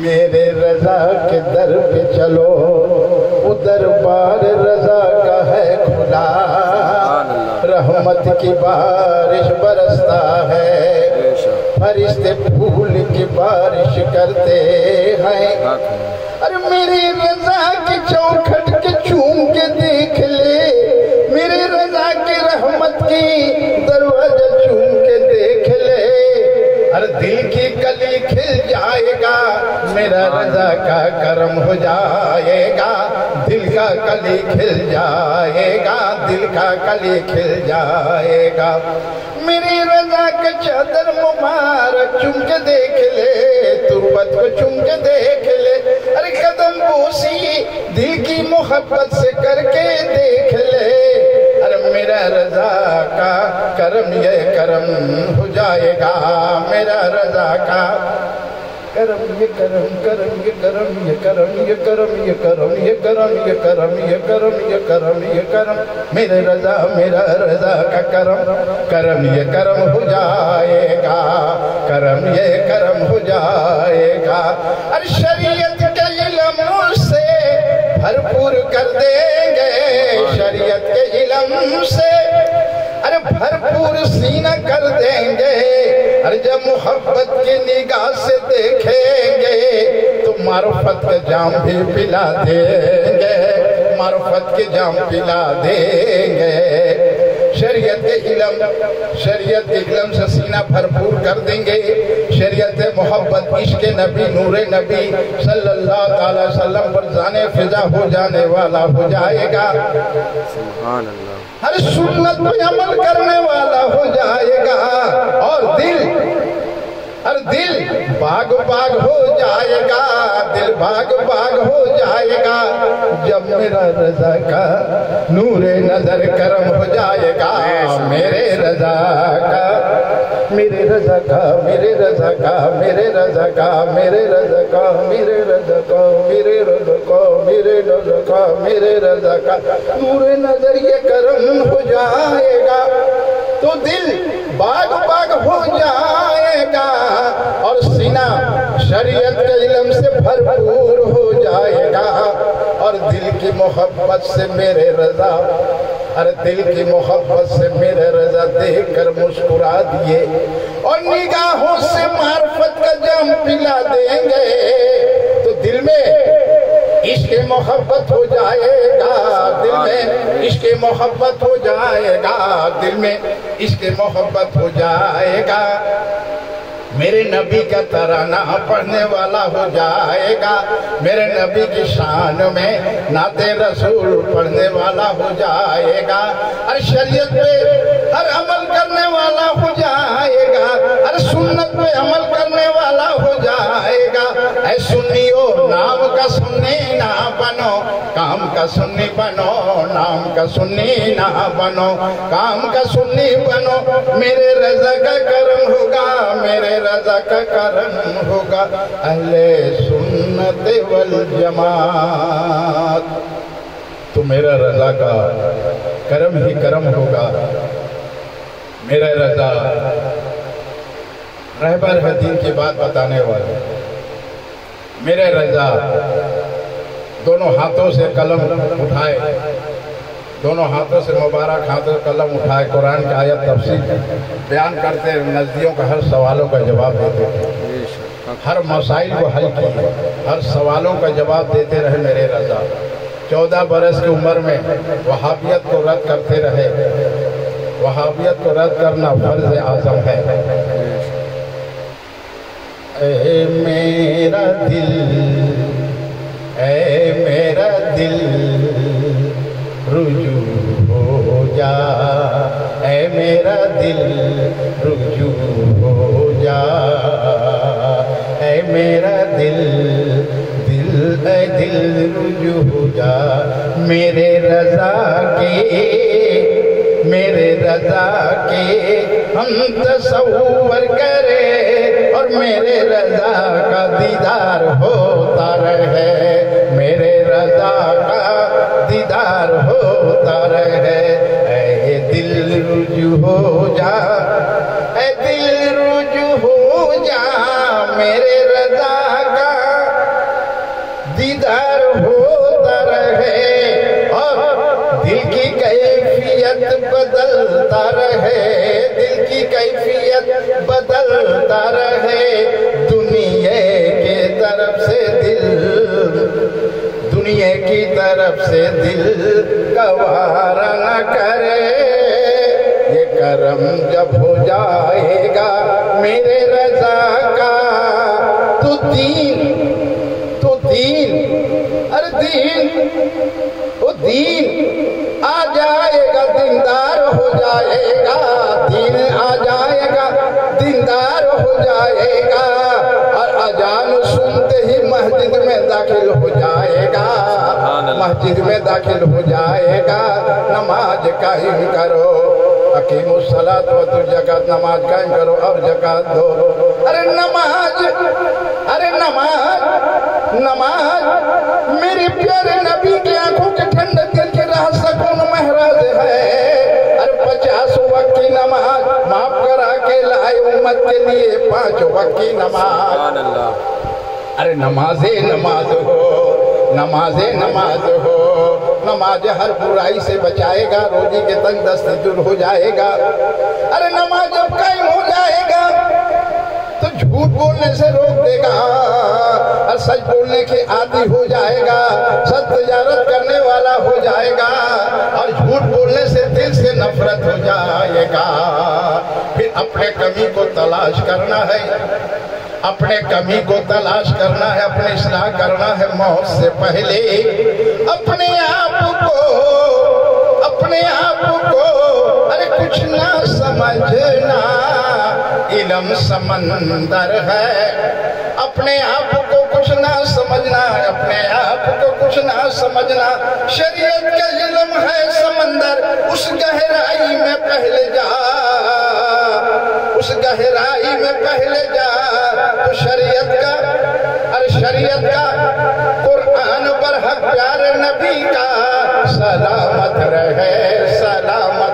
میرے رضا کے در پہ چلو۔ وہ دربار رضا کا ہے کھلا۔ رحمت کی بارش برستا ہے۔ فرشتے پھول کی بارش کرتے ہیں۔ ارے میرے رضا کی چوکھٹ کے چوم کے دیکھ لے۔ میرے رضا کی رحمت کی دروازہ چوم کے دیکھ لے۔ ارے دل کی کلی کھل جائے گا۔ میرا رضا کا کرم ہو جائے گا، دل کا کلی کھل جائے گا، دل کا کلی کھل جائے گا۔ میری رضا کا چادر مبارک چم کے دیکھ لے، تربت کو چم کے دیکھ لے۔ ارے قدم بوسی دل کی محبت سے کر کے دیکھ لے۔ ارے میرا رضا کا کرم، یہ کرم ہو جائے گا۔ میرا رضا کا کرم یہ کرم کرم یہ کرم یہ کرم یہ کرم یہ کرم یہ کرم یہ کرم یہ کرم یہ کرم یہ کرم میرے رضا میرا رضا کا کرم کرم یہ کرم ہو جائے گا کرم یہ کرم ہو جائے گا شریعت کے علم سے بھرپور کر دیں گے شریعت کے علم سے ارے بھرپور سینہ کر دیں گے ارے جب محبت کی نگاہ سے دیکھیں گے تو معرفت کا جام بھی پلا دیں گے، معرفت کے جام پلا دیں گے۔ شریعت علم شریعت علم سے سینہ بھرپور کر دیں گے۔ شریعت محبت، عشق نبی، نور نبی صلی اللہ تعالی وسلم پر جانے فضا ہو جانے والا ہو جائے گا۔ سبحان اللہ۔ ہر سنت پہ عمل کرنے والا ہو جائے گا اور دل، ہر دل باغ باغ ہو جائے گا، دل باغ باغ ہو جائے گا۔ جب میرا رضا کا نور نظر کرم ہو جائے گا، میرے رضا کا، میرے رضا کا، میرے رضا کا، میرے رضا کا، میرے رضا کا، میرے رضا کا، میرے رضا کا۔ میرے رضا کا میرے رضا کا نور نظر یہ کرم ہو جائے گا۔ تو دل باغ باغ ہو جائے گا اور سینہ شریعت کے علم سے بھرپور ہو جائے گا۔ اور دل کی محبت سے میرے رضا ہر دل کی محبت سے میرے رضا دیکھ کر مسکرا دیے۔ اور نگاہوں سے معرفت کا جام پلا دیں گے۔ تو دل میں عشق محبت ہو جائے گا دل میں، عشق محبت ہو جائے گا دل میں، عشق محبت ہو جائے گا۔ میرے نبی کا ترانہ پڑھنے والا ہو جائے گا۔ میرے نبی کی شان میں نعت رسول پڑھنے والا ہو جائے گا۔ ہر شریعت پہ ہر عمل کرنے والا ہو جائے گا۔ ہر سنت پہ عمل کرنے والا ہو جائے گا۔ اے سنیو، نام کا سنی نہ بنو۔ کام کا سنی بنو، نام کا سنی نہ بنو۔ کام کا سنی بنو۔ میرے رضا کا کرم ہوگا، میرے رضا رضا کا کرم ہوگا اہل سنت والجماعت تو میرا رضا کا کرم ہی کرم ہوگا میرا رضا رہبر ہے دین کی بات بتانے والے میرے رضا دونوں ہاتھوں سے قلم اٹھائے دونوں ہاتھوں سے مبارک ہاتھوں قلم اٹھائے قرآن کی آیت تفسیر بیان کرتے نزدیوں کا ہر سوالوں کا جواب دیتے تھے ہر مسائل کو حل کیے ہر سوالوں کا جواب دیتے رہے میرے رضا۔ چودہ برس کی عمر میں وہابیت کو رد کرتے رہے۔ وہابیت کو رد کرنا فرض اعظم ہے۔ اے میرا دل، اے میرا دل۔ رجوع ہو جا۔ اے میرا دل رجوع ہو جا۔ اے میرا دل دل، اے دل رجوع ہو جا۔ میرے رضا کے میرے رضا کے ہم تصور کرے اور میرے رضا کا دیدار ہوتا رہے۔ میرے رضا کا دیدار ہوتا رہے۔ اے دل رجوع ہو جا، اے دل کیفیت بدلتا رہے، دل کی کیفیت بدلتا رہے۔ دنیا کے طرف سے دل، دنیا کی طرف سے دل گوارا نہ کرے۔ یہ کرم جب ہو جائے گا میرے رضا کا، تو دین تو دین۔ ارے دین، وہ دین۔ جائے گا دیندار ہو جائے گا۔ دین آ جائے گا دیندار ہو جائے گا۔ اور اذان سنتے ہی مسجد میں داخل ہو جائے گا۔ مسجد میں داخل ہو جائے گا۔ نماز قائم کرو حکیم الصلاۃ و تو جگات نماز قائم کرو اور جگات دو۔ ارے نماز ارے نماز نماز میرے پیارے نبی لیے پانچ وقت کی نماز ارے نماز نماز ہو نماز نماز ہو۔ نماز ہر برائی سے بچائے گا روزی کے تنگ دست دور ہو جائے گا۔ ارے نماز جب قائم ہو جائے گا۔ تو جھوٹ بولنے سے روک دے گا۔ سچ بولنے کے عادی ہو جائے گا، سچ تجارت کرنے والا ہو جائے گا، اور جھوٹ بولنے سے دل سے نفرت ہو جائے گا۔ پھر اپنے کمی کو تلاش کرنا ہے، اپنے کمی کو تلاش کرنا ہے، اپنے اصلاح کرنا ہے موت سے پہلے۔ اپنے آپ کو، اپنے آپ کو، ارے کچھ نہ سمجھنا، علم سمندر ہے۔ اپنے آپ کو کچھ نہ سمجھنا، اپنے آپ کو کچھ نہ سمجھنا۔ شریعت کا علم ہے سمندر، اس گہرائی میں پہلے جا۔ اس گہرائی میں پہلے جا۔ تو شریعت کا اور شریعت کا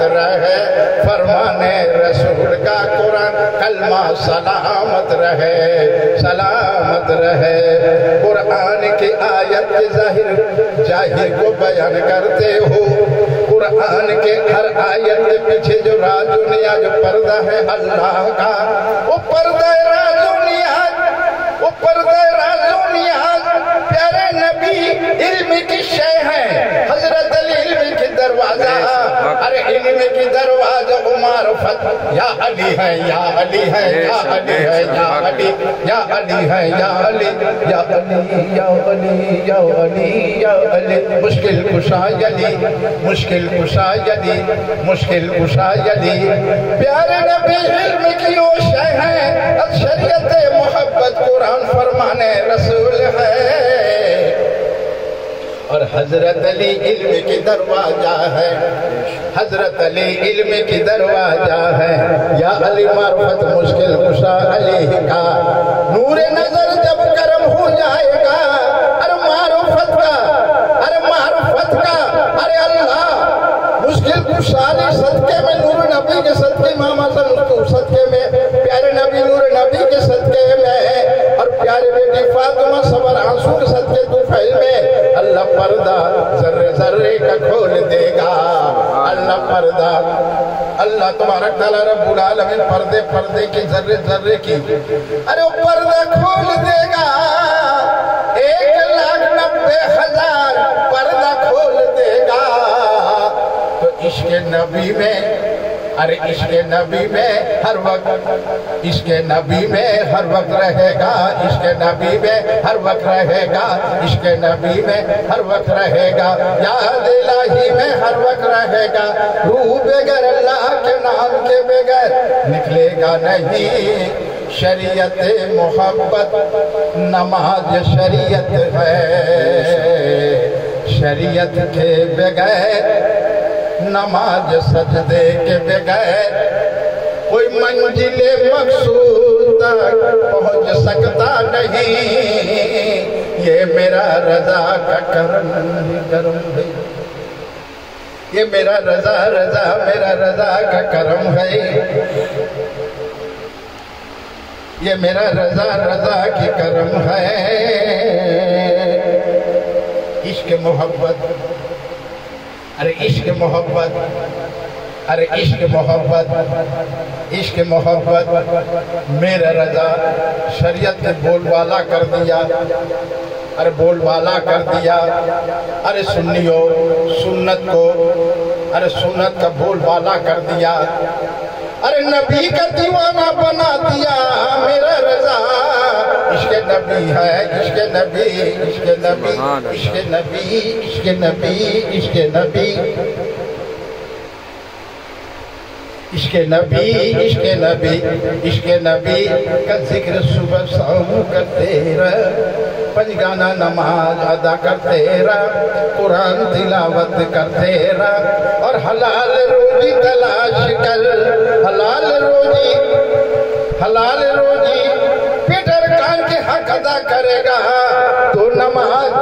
سلامت رہے فرمان رسول کا قرآن، کلمہ سلامت رہے سلامت رہے۔ قرآن کی آیت ظاہر جاہر کو بیان کرتے ہو۔ قرآن کے ہر آیت کے پیچھے جو راز و نیاز پردہ ہے، اللہ کا۔ وہ پردہ راز و نیاز وہ پردہ راز نبی علم کی شے ہے۔ حضرت علی علم کی دروازہ۔ ارے علم کی دروازہ معرفت یا علی ہے یا علی ہے یا علی ہے یا علی یا علی ہے یا علی یا علی یا علی یا علی یا علی۔ مشکل کشا یلی مشکل کشا یلی مشکل کشا پیارے نبی علم کی وہ شے ہے۔ شریعت محبت قرآن فرمانے رسول ہے۔ اور حضرت علی علم کی دروازہ ہے۔ حضرت علی علم کی دروازہ ہے۔ یا علی معرفت مشکل کشا علی کا۔ نور نظر جب کرم ہو جائے گا صدقے تو پھیل میں اللہ پردہ ذرے ذرے کا کھول دے گا۔ اللہ پردہ، اللہ تبارک تعالیٰ رب العالمین پردے پردے کی، ذرے ذرے کی۔ ارے وہ پردہ کھول دے گا۔ ایک لاکھ نبے ہزار پردہ کھول دے گا۔ تو عشق نبی میں ارے عشق نبی میں ہر وقت عشق نبی میں ہر وقت رہے گا، عشق نبی میں ہر وقت رہے گا، عشق نبی میں ہر وقت رہے گا۔ یاد الہی میں ہر وقت رہے گا، روح بغیر اللہ کے نام کے بغیر نکلے گا نہیں۔ شریعت محبت نماز شریعت ہے۔ شریعت کے بغیر نماز سجدے کے بغیر کوئی منزل مقصود تک پہنچ سکتا نہیں۔ یہ میرا رضا کا کرم کرم ہے۔ یہ میرا رضا رضا، میرا رضا کا کرم ہے۔ یہ میرا رضا رضا کی کرم ہے۔ عشق محبت ارے عشق محبت، ارے عشق محبت عشق محبت، میرے رضا، شریعت نے بول والا کر دیا، ارے بول والا کر دیا، ارے سنیو، سنت کو، ارے سنت کا بول والا کر دیا ارے نبی کا دیوانہ بنا دیا میرا رضا۔ عشق نبی ہے عشق نبی عشق نبی عشق نبی عشق نبی عشق نبی۔ عشق نبی عشق نبی عشق نبی کا ذکر صبح شام کرتے رہ پنج گانا نماز ادا کرتے رہ قرآن تلاوت کرتے رہ اور حلال روزی تلاش کر حلال روزی حلال روزی پیٹر کان کے حق ادا کرے گا تو نماز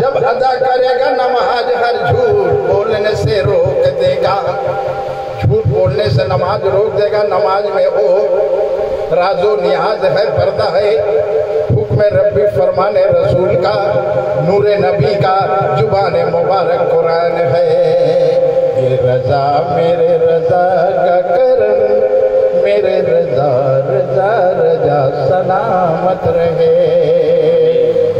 جب ادا کرے گا نماز ہر جھوٹ بولنے سے روک دے گا جھوٹ بولنے سے نماز روک دے گا نماز میں وہ راز و نیاز ہے پردہ ہے حکم ربی فرمان رسول کا نور نبی کا زبان مبارک قرآن ہے یہ رضا میرے رضا کا کرم میرے رضا رضا رضا سلامت رہے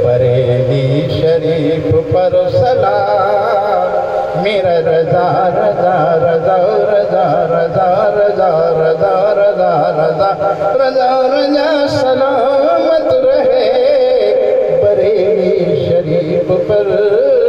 بریلی شریف پر سلام میرا رضا رضا رضا رضا رضا رضا رضا رضا رضا رضا رضا سلامت شریف پر